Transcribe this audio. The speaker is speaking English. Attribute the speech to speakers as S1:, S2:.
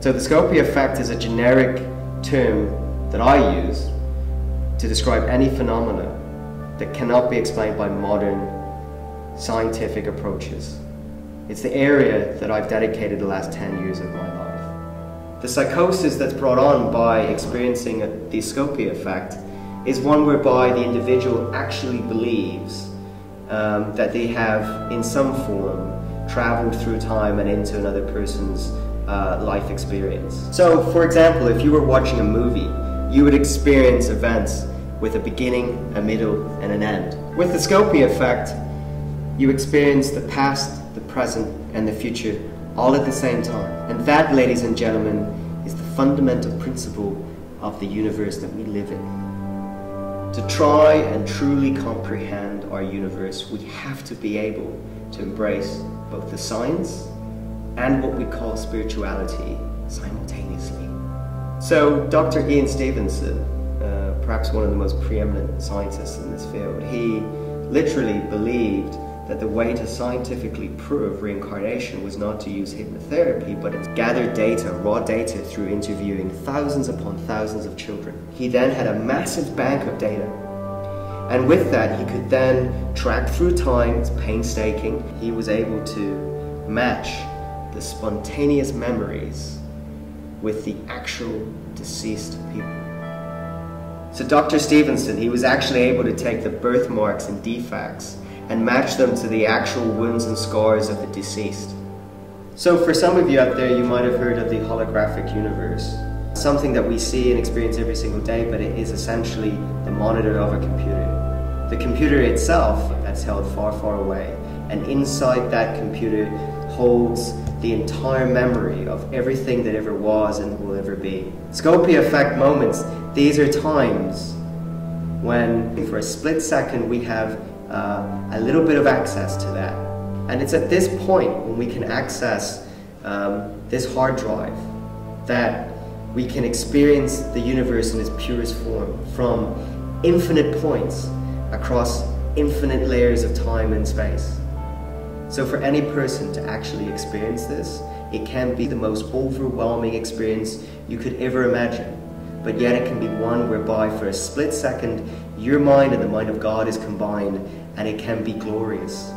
S1: So the Scopia effect is a generic term that I use to describe any phenomena that cannot be explained by modern scientific approaches. It's the area that I've dedicated the last 10 years of my life. The psychosis that's brought on by experiencing the Scopia effect is one whereby the individual actually believes um, that they have, in some form, traveled through time and into another person's uh, life experience. So, for example, if you were watching a movie, you would experience events with a beginning, a middle, and an end. With the Scopia effect, you experience the past, the present, and the future all at the same time. And that, ladies and gentlemen, is the fundamental principle of the universe that we live in. To try and truly comprehend our universe, we have to be able to embrace both the science and what we call spirituality simultaneously. So, Dr. Ian Stevenson, uh, perhaps one of the most preeminent scientists in this field, he literally believed that the way to scientifically prove reincarnation was not to use hypnotherapy, but to gather data, raw data, through interviewing thousands upon thousands of children. He then had a massive bank of data. And with that, he could then track through time, it's painstaking. He was able to match the spontaneous memories with the actual deceased people. So Dr. Stevenson, he was actually able to take the birthmarks and defects and match them to the actual wounds and scars of the deceased. So for some of you out there, you might have heard of the holographic universe. Something that we see and experience every single day, but it is essentially the monitor of a computer. The computer itself that's held far, far away, and inside that computer holds the entire memory of everything that ever was and will ever be. Scopia effect moments, these are times when for a split second we have uh, a little bit of access to that. And it's at this point when we can access um, this hard drive that we can experience the universe in its purest form from infinite points across infinite layers of time and space. So for any person to actually experience this, it can be the most overwhelming experience you could ever imagine. But yet it can be one whereby for a split second, your mind and the mind of God is combined and it can be glorious.